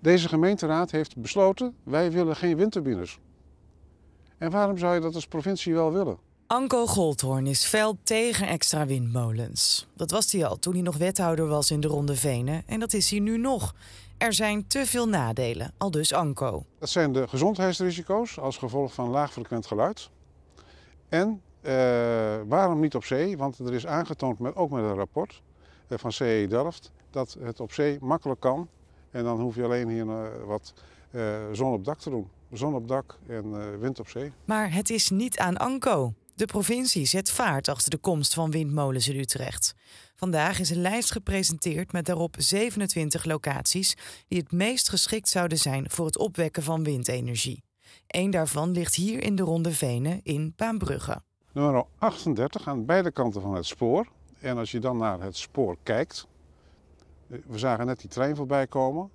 Deze gemeenteraad heeft besloten, wij willen geen windturbines. En waarom zou je dat als provincie wel willen? Anko Goldhoorn is fel tegen extra windmolens. Dat was hij al toen hij nog wethouder was in de Ronde Venen. En dat is hij nu nog. Er zijn te veel nadelen, al dus Anko. Dat zijn de gezondheidsrisico's als gevolg van laagfrequent geluid. En eh, waarom niet op zee? Want er is aangetoond, met, ook met een rapport eh, van CE Delft, dat het op zee makkelijk kan. En dan hoef je alleen hier uh, wat uh, zon op dak te doen. Zon op dak en uh, wind op zee. Maar het is niet aan Anko. De provincie zet vaart achter de komst van windmolens in Utrecht. Vandaag is een lijst gepresenteerd met daarop 27 locaties die het meest geschikt zouden zijn voor het opwekken van windenergie. Eén daarvan ligt hier in de Ronde Venen in Baanbrugge. Nummer 38 aan beide kanten van het spoor. En als je dan naar het spoor kijkt, we zagen net die trein voorbij komen,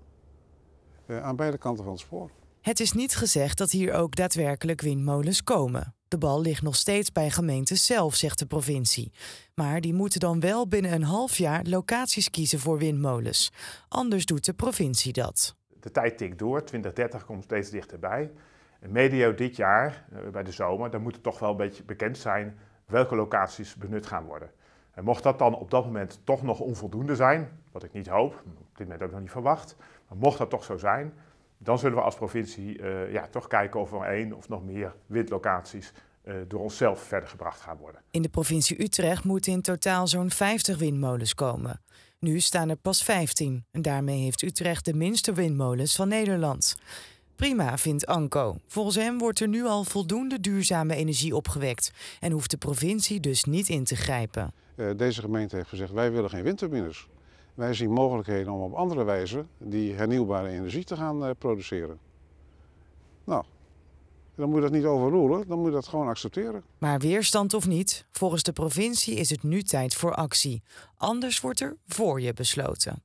aan beide kanten van het spoor. Het is niet gezegd dat hier ook daadwerkelijk windmolens komen. De bal ligt nog steeds bij gemeenten zelf, zegt de provincie. Maar die moeten dan wel binnen een half jaar locaties kiezen voor windmolens. Anders doet de provincie dat. De tijd tikt door, 2030 komt steeds dichterbij. Medio dit jaar, bij de zomer, dan moet het toch wel een beetje bekend zijn welke locaties benut gaan worden. En mocht dat dan op dat moment toch nog onvoldoende zijn, wat ik niet hoop, op dit moment ook nog niet verwacht, maar mocht dat toch zo zijn, dan zullen we als provincie uh, ja, toch kijken of er één of nog meer windlocaties uh, door onszelf verder gebracht gaan worden. In de provincie Utrecht moeten in totaal zo'n 50 windmolens komen. Nu staan er pas 15 en daarmee heeft Utrecht de minste windmolens van Nederland. Prima, vindt Anko. Volgens hem wordt er nu al voldoende duurzame energie opgewekt en hoeft de provincie dus niet in te grijpen. Uh, deze gemeente heeft gezegd: wij willen geen windturbines. Wij zien mogelijkheden om op andere wijze die hernieuwbare energie te gaan uh, produceren. Nou, dan moet je dat niet overroelen, dan moet je dat gewoon accepteren. Maar weerstand of niet, volgens de provincie is het nu tijd voor actie. Anders wordt er voor je besloten.